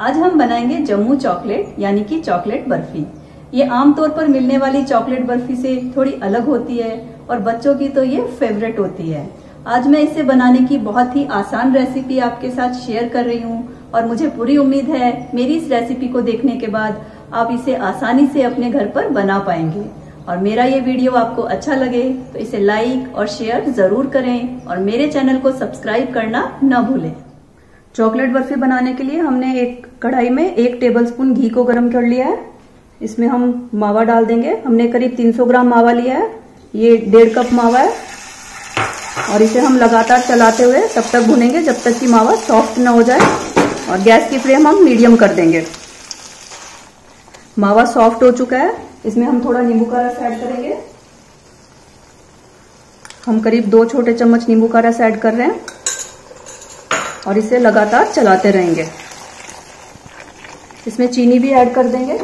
आज हम बनाएँगे जम्मू चॉकलेट, यानी कि चॉकलेट बर्फ़ी। ये आमतौर पर मिलने वाली चॉकलेट बर्फ़ी से थोड़ी अलग होती है और बच्चों की तो ये फेवरेट होती है। आज मैं इसे बनाने की बहुत ही आसान रेसिपी आपके साथ शेयर कर रही हूँ और मुझे पूरी उम्मीद है मेरी इस रेसिपी को देखने के बाद आप इसे आसानी से अपने घर पर बना पाएँगे। और मेरा ये वीडियो आपको अच्छा लगे तो इसे लाइक और शेयर ज़रूर करें और मेरे चैनल को सब्सक्राइब करना न भूलें। चॉकलेट बर्फ़ी बनाने के लिए हमने एक कढ़ाई में एक टेबलस्पून घी को गर्म कर लिया है। इसमें हम मावा डाल देंगे। हमने करीब 300 ग्राम मावा लिया है। ये डेढ़ कप मावा है। और इसे हम लगातार चलाते हुए तब तक भुनेंगे जब तक कि मावा सॉफ्ट ना हो जाए और गैस की फ्लेम हम मीडियम कर देंगे। मावा सॉफ्ट हो चुका है। इसमें हम थोड़ा नींबू का रस ऐड करेंगे। हम करीब दो छोटे चम्मच नींबू का रस ऐड कर रहे हैं। और इसे लगातार चलाते रहेंगे। इसमें चीनी भी ऐड कर देंगे।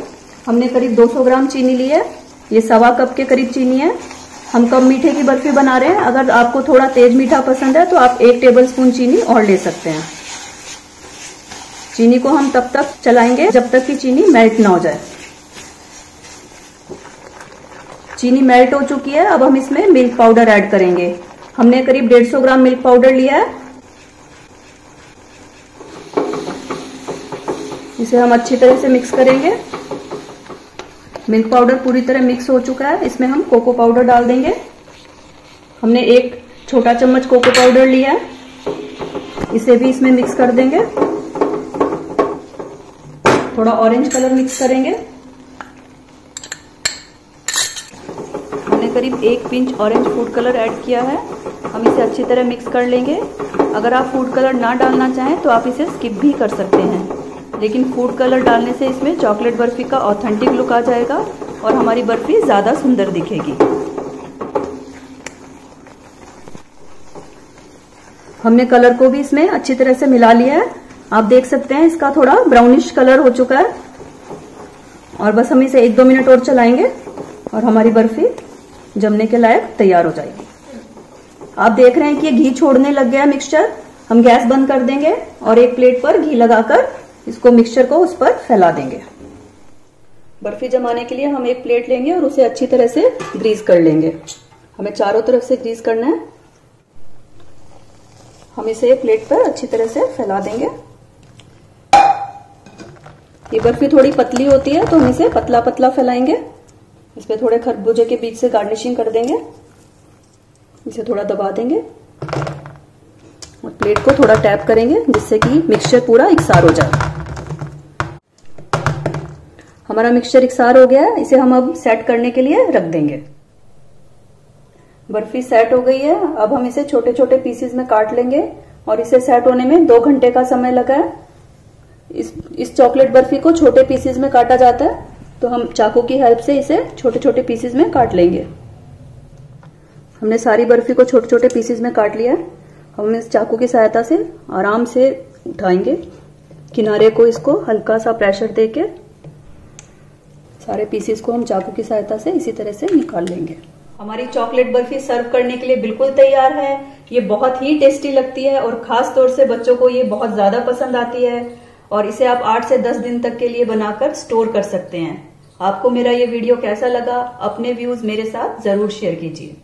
हमने करीब 200 ग्राम चीनी ली है। ये सवा कप के करीब चीनी है। हम कम मीठे की बर्फ़ी बना रहे हैं। अगर आपको थोड़ा तेज मीठा पसंद है तो आप एक टेबल स्पून चीनी और ले सकते हैं। चीनी को हम तब तक चलाएँगे जब तक कि चीनी मेल्ट ना हो जाए। चीनी मेल्ट हो चुकी है। अब हम इसमें मिल्क पाउडर ऐड करेंगे। हमने करीब 150 ग्राम मिल्क पाउडर लिया है। इसे हम अच्छी तरह से मिक्स करेंगे। मिल्क पाउडर पूरी तरह मिक्स हो चुका है। इसमें हम कोको पाउडर डाल देंगे। हमने एक छोटा चम्मच कोको पाउडर लिया है। इसे भी इसमें मिक्स कर देंगे। थोड़ा ऑरेंज कलर मिक्स करेंगे। हमने करीब एक pinch orange food colour add किया है। हम इसे अच्छी तरह मिक्स कर लेंगे। अगर आप फ़ूड कलर ना डालना चाहें तो आप इसे स्किप भी कर सकते हैं। लेकिन फ़ूड कलर डालने से इसमें चॉकलेट बर्फ़ी का ऑथेंटिक लुक आ जाएगा और हमारी बर्फ़ी ज़्यादा सुंदर दिखेगी। हमने कलर को भी इसमें अच्छी तरह से मिला लिया है। आप देख सकते हैं इसका थोड़ा ब्राउनिश कलर हो चुका है। और बस हम इसे एक दो मिनट और चलाएँगे और हमारी बर्फ़ी जमने के लायक तैयार हो जाएगी। आप देख रहे हैं कि ये घी छोड़ने लग गया मिक्सचर हम गैस बंद कर देंगे और एक प्लेट पर घी लगाकर इसको मिक्सचर को उस पर फैला देंगे। बर्फ़ी जमाने के लिए हम एक प्लेट लेंगे और उसे अच्छी तरह से ग्रीस कर लेंगे। हमें चारों तरफ़ से ग्रीस करना है। हम इसे प्लेट पर अच्छी तरह से फैला देंगे। ये बर्फ़ी थोड़ी पतली होती है तो हम इसे पतला पतला फैलाएँगे। इस पर थोड़े खरबूजे के बीच से गार्निशिंग कर देंगे। इसे थोड़ा दबा देंगे। और प्लेट को थोड़ा टैप करेंगे, जिससे कि मिक्सचर पूरा इकसार हो जाए। हमारा मिक्सचर इकसार हो गया है, इसे हम अब सेट करने के लिए रख देंगे। बर्फ़ी सेट हो गई है, अब हम इसे छोटे छोटे पीसेस में काट लेंगे और इसे सेट होने में दो घंटे का समय लगा है। इस इस चॉकलेट बर्फ़ी को छोटे पीसेस में काटा जाता है तो हम चाकू की हेल्प से इसे छोटे छोटे पीसेस में काट लेंगे। हमने सारी बर्फ़ी को छोटे छोटे पीसेस में काट लिया है। हम इस चाकू की सहायता से आराम से उठाएँगे। किनारे को इसको हल्का सा प्रेशर देके सारे पीसेस को हम चाकू की सहायता से इसी तरह से निकाल लेंगे। हमारी चॉकलेट बर्फ़ी सर्व करने के लिए बिल्कुल तैयार है। ये बहुत ही टेस्टी लगती है और खास तौर से बच्चों को ये बहुत ज़्यादा पसंद आती है और इसे आप 8 से 10 दिन तक के लिए बनाकर स्टोर कर सकते हैं। आपको मेरा ये वीडियो कैसा लगा, अपने व्यूज़ मेरे साथ ज़रूर शेयर कीजिए।